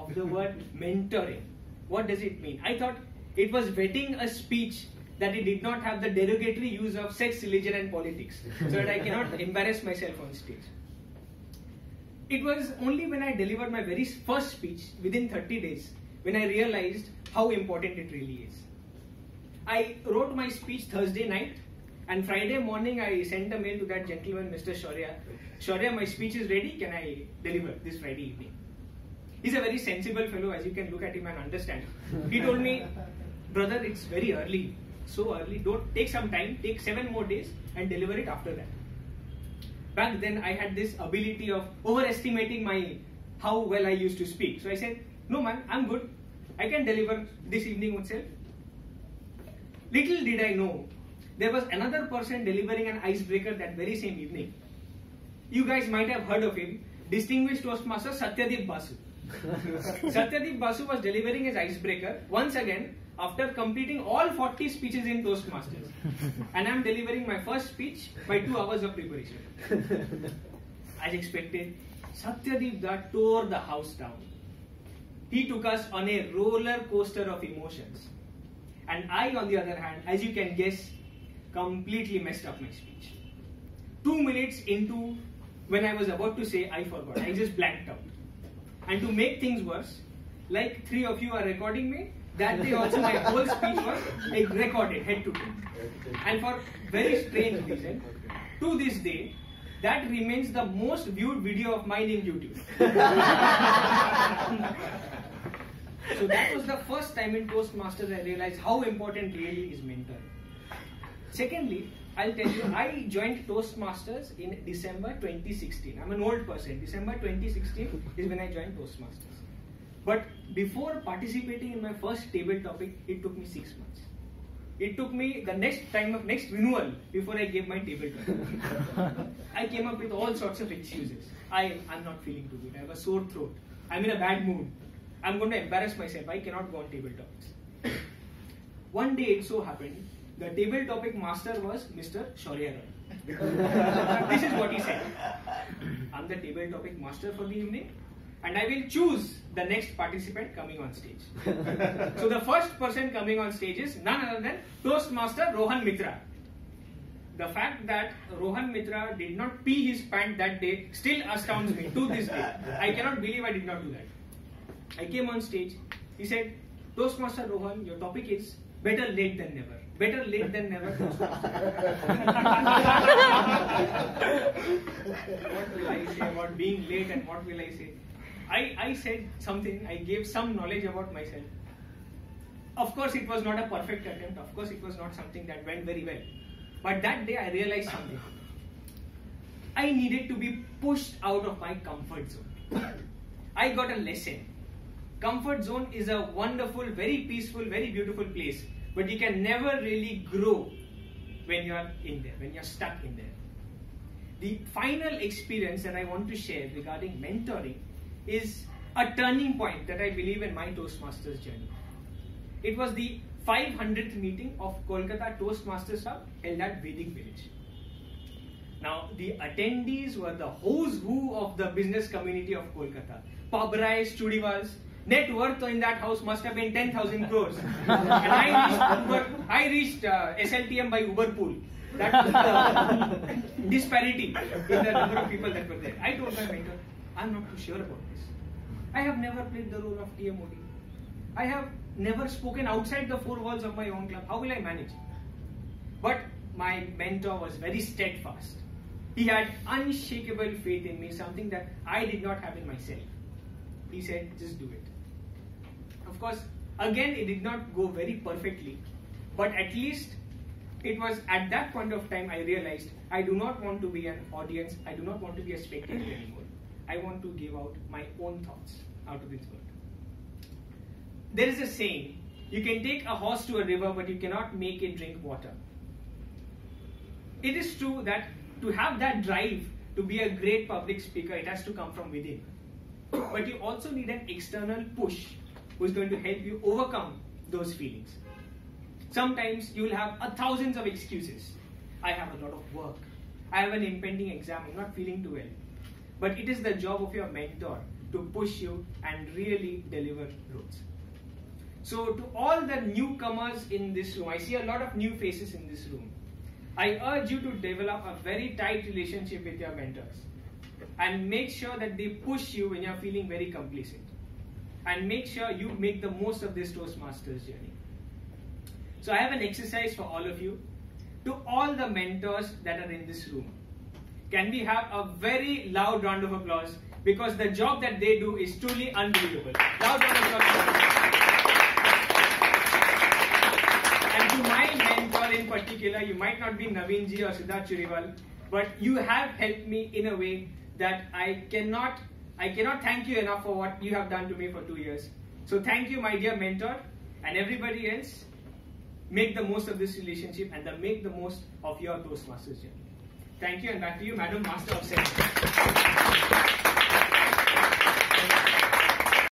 of the word mentoring. What does it mean? I thought it was vetting a speech that it did not have the derogatory use of sex, religion, and politics, so that I cannot embarrass myself on stage. It was only when I delivered my very first speech within 30 days when I realized how important it really is. I wrote my speech Thursday night, and Friday morning I sent a mail to that gentleman, Mr. Shaurya. Shaurya, my speech is ready. Can I deliver this Friday evening? He's a very sensible fellow, as you can look at him and understand. He told me, brother, it's very early, so early. Don't take some time. Take seven more days and deliver it after that. Back then, I had this ability of overestimating my how well I used to speak. So I said, no man, I'm good. I can deliver this evening itself. Little did I know, there was another person delivering an icebreaker that very same evening. You guys might have heard of him, distinguished Toastmaster Satyadeep Basu. Satyadeep Basu was delivering his icebreaker once again after completing all 40 speeches in Toastmasters. and I'm delivering my first speech by two hours of preparation. As expected, Satyadeep Da tore the house down. He took us on a roller coaster of emotions. And I, on the other hand, as you can guess, completely messed up my speech. Two minutes into when I was about to say, I forgot. I just blanked out. And to make things worse, like three of you are recording me, that day also my whole speech was like, recorded head to toe. And for very strange reason, to this day, that remains the most viewed video of mine in YouTube. so that was the first time in Toastmasters I realized how important really is mentoring. Secondly, I'll tell you, I joined Toastmasters in December 2016. I'm an old person. December 2016 is when I joined Toastmasters. But before participating in my first table topic, it took me six months. It took me the next time of next renewal before I gave my table topic. I came up with all sorts of excuses. I I'm not feeling too good. I have a sore throat. I'm in a bad mood. I'm going to embarrass myself. I cannot go on table topics. One day it so happened the table topic master was Mr. Shaurya Roy. this is what he said. I'm the table topic master for the evening and I will choose the next participant coming on stage. so the first person coming on stage is none other than Toastmaster Rohan Mitra. The fact that Rohan Mitra did not pee his pant that day still astounds me to this day. I cannot believe I did not do that. I came on stage. He said, Toastmaster Rohan, your topic is better late than never. Better late than never. what will I say about being late and what will I say? I, I said something, I gave some knowledge about myself. Of course, it was not a perfect attempt. Of course, it was not something that went very well. But that day, I realized something. I needed to be pushed out of my comfort zone. I got a lesson. Comfort zone is a wonderful, very peaceful, very beautiful place, but you can never really grow when you are in there, when you are stuck in there. The final experience that I want to share regarding mentoring is a turning point that I believe in my Toastmasters journey. It was the 500th meeting of Kolkata Toastmasters Club held at Vedic Village. Now, the attendees were the who's who of the business community of Kolkata. Pabrais, Churiwals, net worth in that house must have been 10,000 crores. and I reached, Uber, I reached uh, SLTM by Uber pool. That was the disparity in the number of people that were there. I told my mentor, I'm not too sure about this. I have never played the role of TMOD. I have never spoken outside the four walls of my own club. How will I manage? But my mentor was very steadfast. He had unshakable faith in me, something that I did not have in myself. He said, just do it. Of course, again, it did not go very perfectly, but at least it was at that point of time I realized I do not want to be an audience, I do not want to be a spectator hmm. anymore. I want to give out my own thoughts out of this world. There is a saying you can take a horse to a river, but you cannot make it drink water. It is true that to have that drive to be a great public speaker, it has to come from within. But you also need an external push who's going to help you overcome those feelings. Sometimes you will have a thousands of excuses. I have a lot of work. I have an impending exam. I'm not feeling too well. But it is the job of your mentor to push you and really deliver growth. So, to all the newcomers in this room, I see a lot of new faces in this room. I urge you to develop a very tight relationship with your mentors and make sure that they push you when you're feeling very complacent. And make sure you make the most of this Toastmasters journey. So, I have an exercise for all of you. To all the mentors that are in this room, can we have a very loud round of applause because the job that they do is truly unbelievable. Loud round of applause. And to my mentor in particular, you might not be Naveenji or Siddharth Churiwal, but you have helped me in a way that I cannot I cannot thank you enough for what you have done to me for two years. So thank you, my dear mentor, and everybody else. Make the most of this relationship and the, make the most of your Toastmasters journey. Thank you, and back to you, Madam Master of Ceremony.